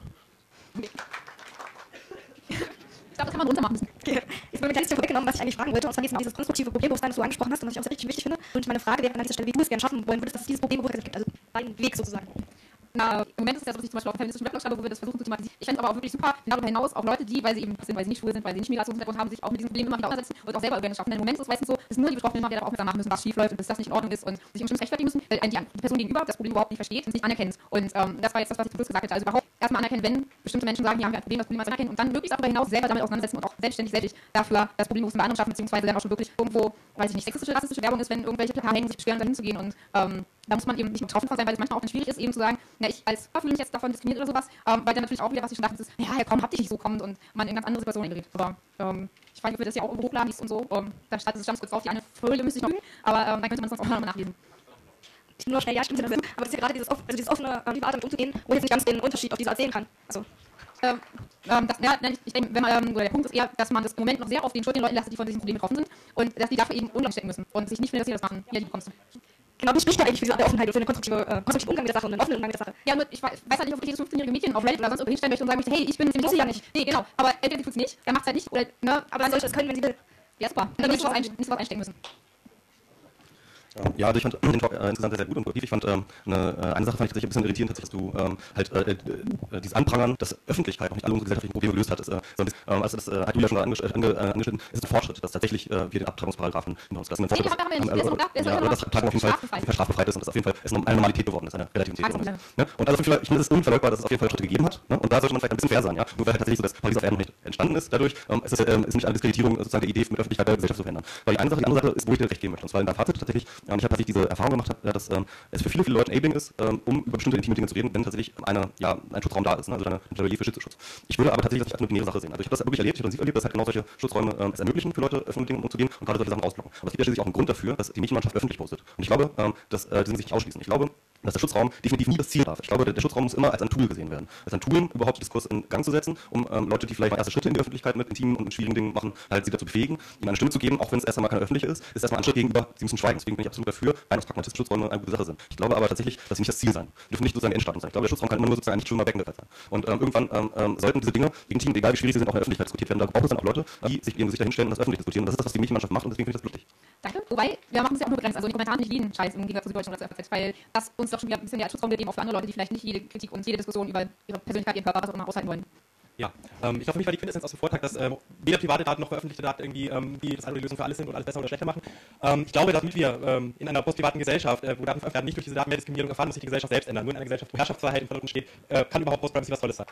Ich glaube, das kann man runter machen. Okay. Jetzt wurde mir ein kleines vorweggenommen, was ich eigentlich fragen wollte, und zwar geht es um dieses konstruktive Problembewusstsein, das du angesprochen hast und was ich auch sehr richtig wichtig finde. Und meine Frage wäre an dieser Stelle, wie du es gerne schaffen wollen würdest, dass es dieses Problembewusstsein gibt, also dein Weg sozusagen. Na, im Moment ist es ja so, dass ich zum Beispiel auf feministischen Webblog schreibe, wo wir das versuchen zu thematisieren. Ich fände es aber auch wirklich super, darüber hinaus auch Leute, die, weil sie eben sind, weil sie nicht schwul sind, weil sie nicht Migrationshintergrund haben, sich auch mit diesen Problemen immer wieder auseinandersetzen und auch selber Awareness schaffen. Denn im Moment ist es meistens so, dass nur die Betroffenen immer wieder darauf aufmerksam machen müssen, was schief läuft und dass das nicht in Ordnung ist und sich im Schluss rechtfertigen müssen, weil die, die Person gegenüber das Problem überhaupt nicht versteht und es nicht anerkennt. Und ähm, das war jetzt das, was ich zum Schluss gesagt hätte. Also überhaupt erstmal anerkennen, wenn bestimmte Menschen sagen, hier haben wir ein Problem, das Problem anerkennen und dann möglichst darüber hinaus selber damit auseinandersetzen und auch selbstständig selbst dafür das Problem bei anderen schaffen, beziehungsweise dann auch schon wirklich irgendwo, weiß ich nicht, sexistische, rassistische Werbung ist, wenn irgendwelche Plakate hängen, sich beschweren, da hinzugehen und ähm, da muss man eben nicht betroffen von sein, weil es manchmal auch schwierig ist, eben zu sagen, na, ich als Paar fühle mich jetzt davon diskriminiert oder sowas, ähm, weil dann natürlich auch wieder, was ich schon dachte, ist, ja, ja komm, hab dich nicht so kommend und man in ganz andere Situationen gerät. Aber ähm, ich weiß nicht, ob wir das ja auch irgendwo hochladen und so, ähm, da steht es ganz kurz drauf, die eine Folie müsste ich noch, aber ähm, dann könnte man es sonst auch nochmal nachlesen. Nur schnell, ja, stimmt, aber das ist ja gerade dieses, off also dieses offene, äh, Art damit umzugehen, wo ich jetzt nicht ganz den Unterschied auf diese Art sehen kann. Also, ähm, ähm, das, ja, ich denke, wenn man, ähm, oder der Punkt ist eher, dass man das im Moment noch sehr auf den Schultern Leuten lässt, die von diesem Problem betroffen sind und dass die dafür eben unglaublich stecken müssen und sich nicht findet, dass sie das machen. Ja, die bekommst du. Genau, das spricht ja eigentlich für diese Offenheit und für einen konstruktive, äh, konstruktiven Umgang mit der Sache und einen offenen Umgang mit der Sache. Ja, nur ich weiß, halt nicht, ob ich jedes 15-jährige Mädchen auf Reddit oder sonst irgendwo hinstellen möchte und sagen möchte, hey, ich bin ziemlich ja nicht. Nee, genau. Aber entweder sie es nicht, er macht es halt nicht, oder, ne, aber dann sollte es können, wenn sie will. Ja, super. Dann müssen wir was einstecken müssen. Ja, also ich fand den Talk äh, insgesamt sehr, gut und produktiv. Ich fand ähm, eine, äh, eine Sache fand ich tatsächlich ein bisschen irritierend, dass du ähm, halt äh, äh, dieses Anprangern, dass Öffentlichkeit noch nicht alle unsere gesellschaftlichen Probleme gelöst hat, ist, äh, so ein bisschen, ähm, also das äh, hat Julia schon ange ange äh, angeschnitten, ist ein Fortschritt, dass tatsächlich äh, wir den Abtreibungsparagraphen hinter uns lassen. Nee, das, haben wir nicht. Der. Der ist ja, noch oder da. das Abtreibung auf jeden Fall Strafbefreit. ist und das auf jeden Fall ist eine Normalität geworden ist, eine Relativität ist. Ne? Und also auf jeden Fall, ich finde es unverleugbar, dass es auf jeden Fall Schritte gegeben hat. Ne? Und da sollte man vielleicht ein bisschen fair sein, ja. Nur weil halt tatsächlich so das Pariser Erden noch nicht entstanden ist dadurch, ähm, es ist, ähm, ist nicht eine Diskreditierung sozusagen der Idee mit Öffentlichkeit der Gesellschaft zu verändern. Weil die eine Sache, die andere Sache ist, wo ich dir recht geben möchte. Und zwar in deinem Fazit tatsächlich, ähm, ich habe tatsächlich diese Erfahrung gemacht, dass ähm, es für viele, viele Leute enabling ist, ähm, um über bestimmte intime Dinge zu reden, wenn tatsächlich eine, ja, ein Schutzraum da ist, ne? also eine Plädoyer für Schutz. Ich würde aber tatsächlich das als eine binäre Sache sehen. Also ich habe das wirklich erlebt, ich habe das erlebt, dass halt genau solche Schutzräume ähm, es ermöglichen für Leute, öffentliche Dinge umzugehen und gerade solche Sachen rausblocken. Aber es gibt ja schließlich auch einen Grund dafür, dass die Mädchenmannschaft öffentlich postet. Und ich glaube, ähm, dass äh, die sich nicht ausschließen. Ich glaube, dass der Schutzraum definitiv nie das Ziel darf. Ich glaube, der, der Schutzraum muss immer als ein Tool gesehen werden. Als ein Tool, überhaupt Diskurs in Gang zu setzen, um ähm, Leute, die vielleicht erste Schritte in die Öffentlichkeit mit intimen und mit schwierigen Dingen machen, halt sie dazu befähigen, ihnen eine Stimme zu geben, auch wenn es erst keine öffentliche ist, ist erstmal ein Schritt gegenüber, sie müssen schweigen. Deswegen bin ich absolut dafür, rein aus Pragmatismus Schutzräume eine gute Sache sind. Ich glaube aber tatsächlich, dass sie nicht das Ziel sein. Sie dürfen nicht sozusagen der Endstatus sein. Ich glaube, der Schutzraum kann immer nur sozusagen nicht schöner Becken sein. Und ähm, irgendwann ähm, ähm, sollten diese Dinge legitim, egal wie schwierig sie sind, auch in der Öffentlichkeit diskutiert werden. Da braucht es dann auch Leute, die sich ihren Gesicht dahinstellen und das öffentlich diskutieren. Und das ist das, was die Mädchenmannschaft macht und deswegen finde ich das glücklich. Danke. Wobei, wir machen es ja auch nur begrenzt. Also in den Kommentaren nicht jeden Scheiß im Gegensatz zu Deutschland oder zur FZ, weil das uns doch schon wieder ein bisschen der Schutzraum gegeben, auch für andere Leute, die vielleicht nicht jede Kritik und jede Diskussion über ihre Persönlichkeit, ihren Körper, was auch immer aushalten wollen. Ja, ähm, ich für mich war die Quintessenz aus dem Vortrag, dass ähm, weder private Daten noch veröffentlichte Daten irgendwie ähm, die das die Lösung für alles sind und alles besser oder schlechter machen. Ähm, ich glaube, damit wir ähm, in einer postprivaten Gesellschaft, äh, wo Daten veröffentlicht nicht durch diese Daten mehr Diskriminierung erfahren, muss sich die Gesellschaft selbst ändern. Nur in einer Gesellschaft, wo Herrschaftsfreiheit im Vordergrund steht, äh, kann überhaupt Postprivacy was Tolles sein.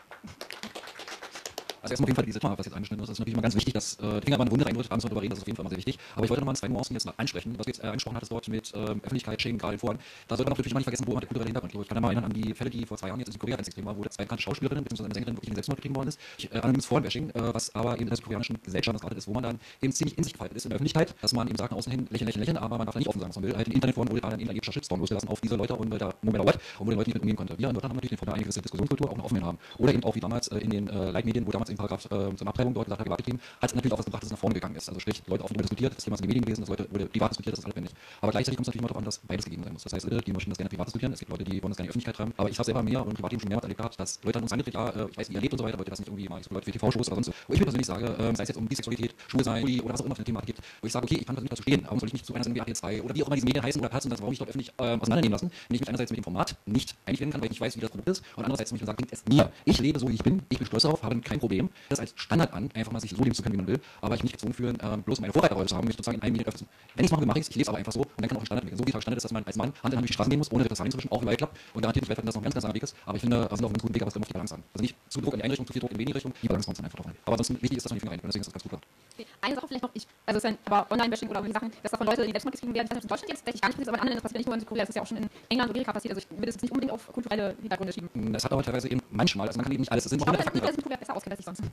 Also erstmal auf jeden Fall dieses Thema, was jetzt angeschnitten ist, das ist natürlich immer ganz wichtig, dass äh, Finger mal eine Wunde reindrückt, da müssen wir darüber reden, das ist auf jeden Fall mal sehr wichtig. Aber ich wollte nochmal zwei Nuancen jetzt noch ansprechen, was du jetzt äh, angesprochen hattest dort mit ähm, Öffentlichkeit, Shaming, gerade in Foren. Da sollte man natürlich immer nicht vergessen, wo man der kulturelle Hintergrund liegt. Ich kann da mal erinnern an die Fälle, die vor zwei Jahren jetzt in Korea ganz extrem war, wo zwei bekannte Schauspielerinnen bzw. eine Sängerin wirklich in Selbstmord getrieben worden ist. Äh, anonymes Forenbashing, äh, was aber eben in der koreanischen Gesellschaft gerade ist, wo man dann eben ziemlich in sich gefaltet ist in der Öffentlichkeit, dass man eben sagt außen hin lächeln, lächeln, lächeln, aber man darf da nicht offen sagen, was man will. Halt in Internetforen wurde gerade ein innerlicher Shitstorm losgelassen auf diese Leute und äh, da no what, und wo die Leute nicht mit umgehen konnte. Wir in Deutschland haben natürlich den Vorteil, eine gewisse Diskussionskultur auch eine offene haben. Oder eben auch wie damals äh, in den äh, Leitmedien, wo damals in Paragraph äh, zum Abtreibung dort gesagt hat, Privatbetrieben, hat es natürlich auch was gebracht, dass es nach vorne gegangen ist. Also sprich, Leute offen darüber diskutiert, das Thema ist in den Medien gewesen, das Leute wurde privat diskutiert, das ist notwendig. Aber gleichzeitig kommt es natürlich immer darauf an, dass beides gegeben sein muss. Das heißt, Leute, die möchten das gerne privat diskutieren, es gibt Leute, die wollen das gerne in die Öffentlichkeit treiben. Aber ich habe selber mehr und privat eben schon mehrmals erlebt gehabt, dass Leute an uns angetreten, ja, äh, ich weiß, wie ihr lebt und so weiter, wollte das nicht irgendwie mal so Leute für TV-Shows oder sonst so. Wo ich mir persönlich sage, ähm, sei es jetzt um Bisexualität, Schwul sein, Poli oder was auch immer für ein Thema gibt, wo ich sage, okay, ich kann das nicht dazu stehen, warum soll ich nicht zu einer sagen wie RTL 2 oder wie auch immer diese Medien heißen oder passen, das warum ich dort öffentlich ähm, auseinandernehmen lassen, wenn ich mich einerseits mit dem Format nicht einig kann, weil ich nicht weiß, wie das Produkt ist und andererseits mich bringt es mir. Ich lebe so, wie ich bin, ich bin stolz darauf, habe kein Problem, das als Standard an, einfach mal sich so leben zu können, wie man will, aber ich mich gezwungen fühlen, ähm, bloß um eine Vorreiterrolle zu haben, mich sozusagen in allen Medien öffnen. Wenn ich es mache, mache ich es, ich lebe es aber einfach so und dann kann auch ein Standard werden. So wie halt Standard ist, dass man als Mann Hand in Hand durch die Straßen gehen muss, ohne Repressalien zu wischen, auch im Club und garantiert nicht weltweit, dass das noch ein ganz, ganz anderer Weg ist, aber ich finde, wir sind auf einem guten Weg, aber es muss die Balance an. Also nicht zu Druck in die eine Richtung, zu viel Druck in die andere Richtung, die Balance kommt dann einfach drauf rein. Aber ansonsten wichtig ist, dass man die Finger rein, deswegen ist das ganz gut. Okay. Eine Sache vielleicht noch, ich, also es ist ein, aber Online-Bashing oder irgendwelche Sachen, dass davon Leute, die Selbstmord geschrieben werden, nicht, in Deutschland jetzt tatsächlich gar nicht passiert, aber in anderen Ländern passiert nicht nur in Südkorea, das ist ja auch schon in England und Amerika passiert, also ich würde es nicht unbedingt auf kulturelle Hintergründe schieben. Das hat aber teilweise eben manchmal, also man kann eben nicht alles, das sind auch dass Fakten. das als ich sonst.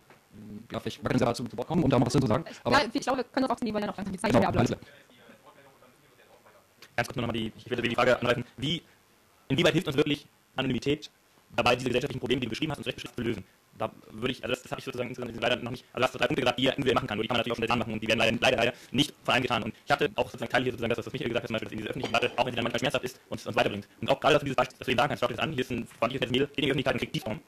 Ja, vielleicht können Sie da zu, Wort kommen, um da mal was zu sagen. Aber ja, ich glaube, wir können das auch nehmen, weil ja noch langsam die Zeit genau, alles klar. Ganz kurz nochmal die, ich würde die Frage anreißen, wie, inwieweit hilft uns wirklich Anonymität dabei, diese gesellschaftlichen Probleme, die du beschrieben hast, uns recht zu lösen? Da würde ich, also das, das habe ich sozusagen leider noch nicht, also du hast so drei Punkte gesagt, die er individuell machen kann, die kann man natürlich auch schon seit Jahren machen und die werden leider, leider, leider nicht von allen getan. Und ich hatte auch sozusagen Teile hier sozusagen, das, was Michael gesagt hat, zum Beispiel, dass in dieser öffentlichen Debatte, auch wenn sie dann manchmal schmerzhaft ist, uns, uns weiterbringt. Und auch gerade, dass du dieses Beispiel, dass du eben sagen kannst, schau dir das an, hier ist ein freundliches Mädel, geht in die Öffentlichkeit und kriegt Tiefraum.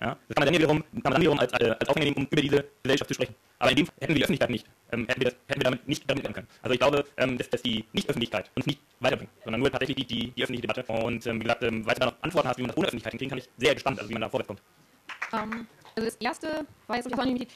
Ja? Das kann man dann wiederum, kann man dann wiederum als, äh, als Aufhänger nehmen, um über diese Gesellschaft zu sprechen. Aber in dem hätten wir die Öffentlichkeit nicht, ähm, hätten, wir das, hätten wir damit nicht damit werden können. Also ich glaube, ähm, dass, dass die Nicht-Öffentlichkeit uns nicht weiterbringt, sondern nur tatsächlich die, die, die öffentliche Debatte. Und ähm, wie gesagt, ähm, weil du da noch Antworten hast, wie man das ohne Öffentlichkeit hinkriegen kann, ich sehr gespannt, also wie man da vorwärts kommt. Ähm, also das erste war jetzt,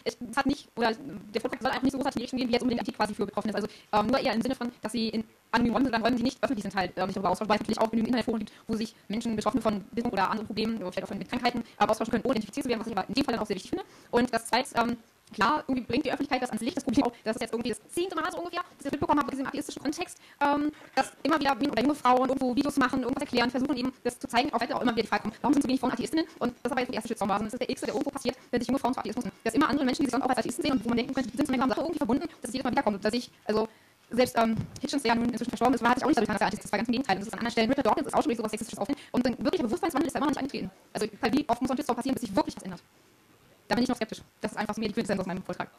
es hat nicht, oder der Vortrag soll einfach nicht so großartig in die Richtung gehen, wie jetzt unbedingt IT quasi für Betroffene ist. Also ähm, nur eher im Sinne von, dass sie in Räumen sind, dann Räumen, die nicht öffentlich sind, halt äh, nicht darüber austauschen, weil es natürlich auch genügend Internetforen gibt, wo sich Menschen Betroffene von Bildung oder anderen Problemen, oder vielleicht auch mit Krankheiten, äh, austauschen können, ohne identifiziert zu werden, was ich aber in dem Fall dann auch sehr wichtig finde. Und das zweite, ähm, klar, irgendwie bringt die Öffentlichkeit das ans Licht. Das Problem auch, das ist jetzt irgendwie das zehnte Mal so ungefähr, dass ich mitbekommen habe, mit diesem atheistischen Kontext, ähm, dass immer wieder oder junge Frauen irgendwo Videos machen, irgendwas erklären, versuchen eben das zu zeigen, auch weiter auch immer wieder die Frage kommt, warum sind so wenig Frauen Atheistinnen? Und das ist aber jetzt die erste Shitstorm war. Das ist der X, der irgendwo passiert, wenn sich junge Frauen zu Atheismus sind. Dass immer andere Menschen, die sich sonst auch als Atheisten sehen und wo man denken könnte, die sind zu einer Sache irgendwie verbunden, dass es jedes Mal wiederkommt. Dass ich, also selbst ähm, Hitchens, der ja nun inzwischen verstorben ist, war, hatte ich auch nicht dadurch, er ist. Das war ganz im Gegenteil. Das ist an anderen Stellen. Richard Dawkins ist auch schon durch sowas Sexistisches aufnehmen. Und ein wirklicher Bewusstseinswandel ist da immer noch nicht eingetreten. Also, wie oft muss so ein Shitstorm passieren, bis sich wirklich was ändert? Da bin ich noch skeptisch. Das ist einfach so mir die Quintessenz aus meinem Vortrag.